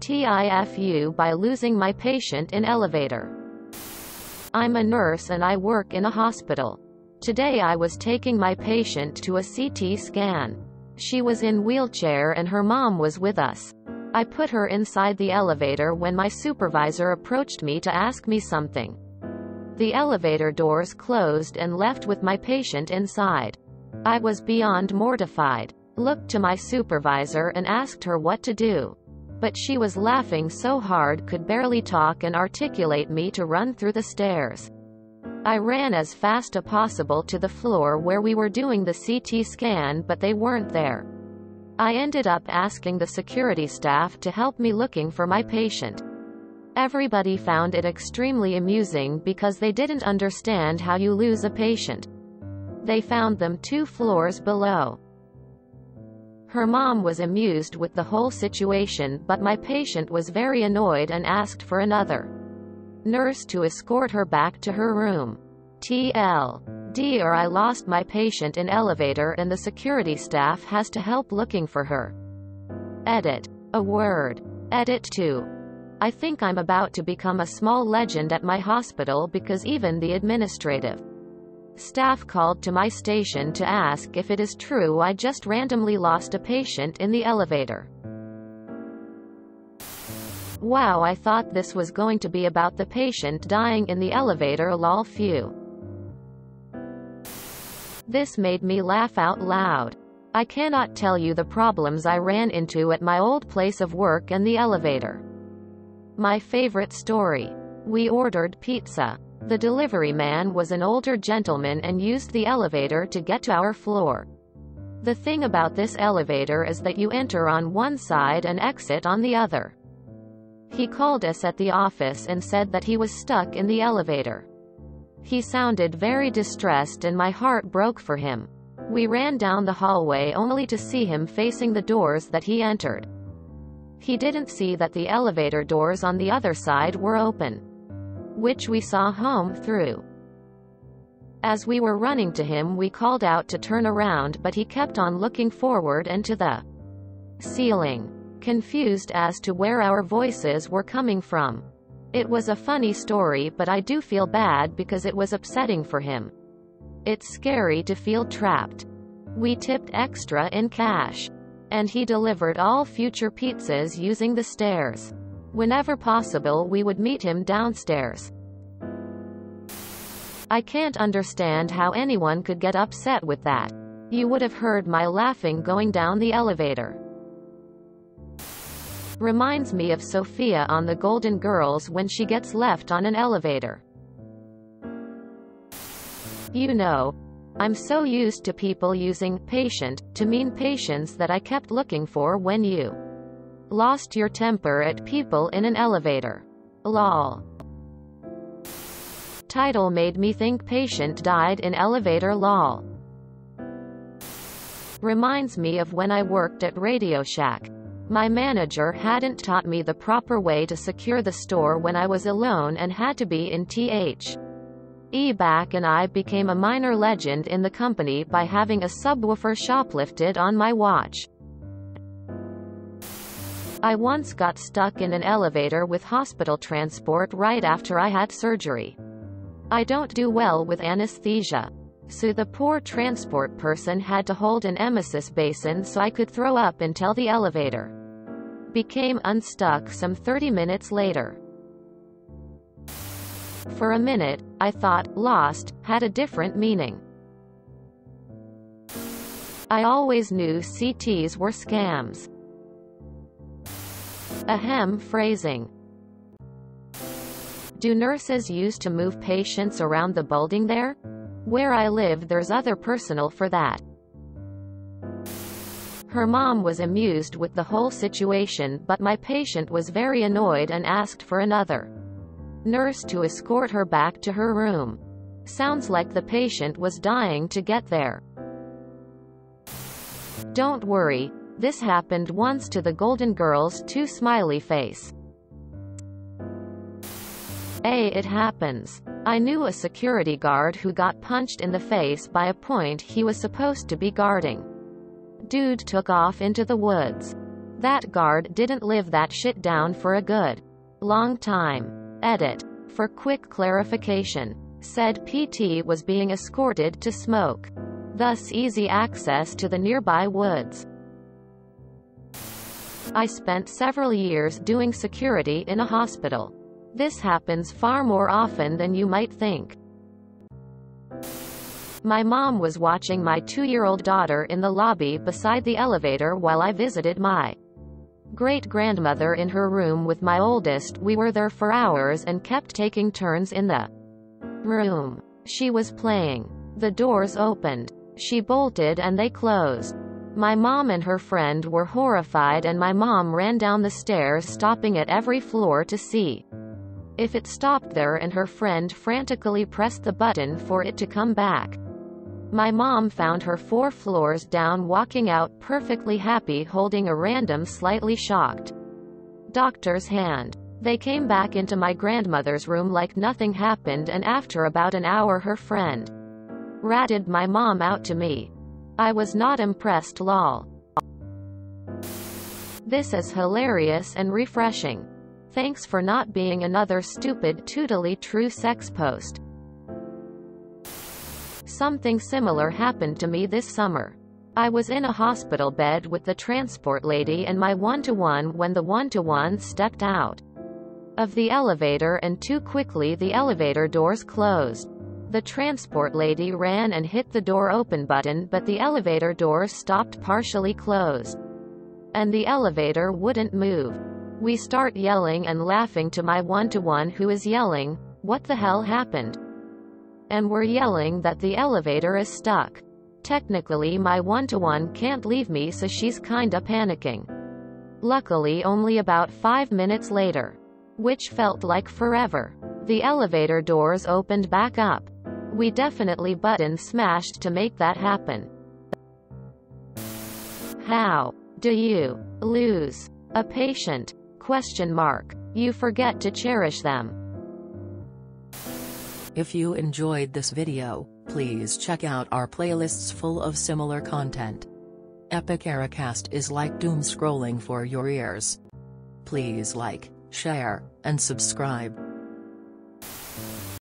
TIFU by losing my patient in elevator. I'm a nurse and I work in a hospital. Today I was taking my patient to a CT scan. She was in wheelchair and her mom was with us. I put her inside the elevator when my supervisor approached me to ask me something. The elevator doors closed and left with my patient inside. I was beyond mortified. Looked to my supervisor and asked her what to do. But she was laughing so hard could barely talk and articulate me to run through the stairs. I ran as fast as possible to the floor where we were doing the CT scan but they weren't there. I ended up asking the security staff to help me looking for my patient. Everybody found it extremely amusing because they didn't understand how you lose a patient. They found them two floors below. Her mom was amused with the whole situation but my patient was very annoyed and asked for another nurse to escort her back to her room. TL. D or I lost my patient in elevator and the security staff has to help looking for her. Edit. A word. Edit 2. I think I'm about to become a small legend at my hospital because even the administrative Staff called to my station to ask if it is true I just randomly lost a patient in the elevator. Wow I thought this was going to be about the patient dying in the elevator lol phew. This made me laugh out loud. I cannot tell you the problems I ran into at my old place of work and the elevator. My favorite story. We ordered pizza. The delivery man was an older gentleman and used the elevator to get to our floor. The thing about this elevator is that you enter on one side and exit on the other. He called us at the office and said that he was stuck in the elevator. He sounded very distressed and my heart broke for him. We ran down the hallway only to see him facing the doors that he entered. He didn't see that the elevator doors on the other side were open which we saw home through. As we were running to him we called out to turn around but he kept on looking forward and to the ceiling, confused as to where our voices were coming from. It was a funny story but I do feel bad because it was upsetting for him. It's scary to feel trapped. We tipped extra in cash. And he delivered all future pizzas using the stairs. Whenever possible we would meet him downstairs. I can't understand how anyone could get upset with that. You would have heard my laughing going down the elevator. Reminds me of Sophia on The Golden Girls when she gets left on an elevator. You know, I'm so used to people using patient to mean patience that I kept looking for when you Lost your temper at people in an elevator. Lol. Title made me think patient died in elevator lol. Reminds me of when I worked at Radio Shack. My manager hadn't taught me the proper way to secure the store when I was alone and had to be in TH. E-Back and I became a minor legend in the company by having a subwoofer shoplifted on my watch. I once got stuck in an elevator with hospital transport right after I had surgery. I don't do well with anesthesia. So the poor transport person had to hold an emesis basin so I could throw up until the elevator became unstuck some 30 minutes later. For a minute, I thought, lost, had a different meaning. I always knew CTs were scams. Ahem phrasing. Do nurses use to move patients around the building there? Where I live there's other personnel for that. Her mom was amused with the whole situation but my patient was very annoyed and asked for another nurse to escort her back to her room. Sounds like the patient was dying to get there. Don't worry, this happened once to the Golden Girls too smiley face. A. It happens. I knew a security guard who got punched in the face by a point he was supposed to be guarding. Dude took off into the woods. That guard didn't live that shit down for a good long time. Edit. For quick clarification. Said PT was being escorted to smoke. Thus easy access to the nearby woods. I spent several years doing security in a hospital. This happens far more often than you might think. My mom was watching my two-year-old daughter in the lobby beside the elevator while I visited my great-grandmother in her room with my oldest. We were there for hours and kept taking turns in the room. She was playing. The doors opened. She bolted and they closed. My mom and her friend were horrified and my mom ran down the stairs stopping at every floor to see if it stopped there and her friend frantically pressed the button for it to come back. My mom found her four floors down walking out perfectly happy holding a random slightly shocked doctor's hand. They came back into my grandmother's room like nothing happened and after about an hour her friend ratted my mom out to me. I was not impressed lol. This is hilarious and refreshing. Thanks for not being another stupid totally true sex post. Something similar happened to me this summer. I was in a hospital bed with the transport lady and my one-to-one -one when the one-to-one -one stepped out of the elevator and too quickly the elevator doors closed. The transport lady ran and hit the door open button but the elevator door stopped partially closed. And the elevator wouldn't move. We start yelling and laughing to my one-to-one -one who is yelling, what the hell happened? And we're yelling that the elevator is stuck. Technically my one-to-one -one can't leave me so she's kinda panicking. Luckily only about five minutes later which felt like forever. The elevator doors opened back up. We definitely button smashed to make that happen. How do you lose a patient? Question mark. You forget to cherish them. If you enjoyed this video, please check out our playlists full of similar content. Epicaricast is like doom scrolling for your ears. Please like, share, and subscribe.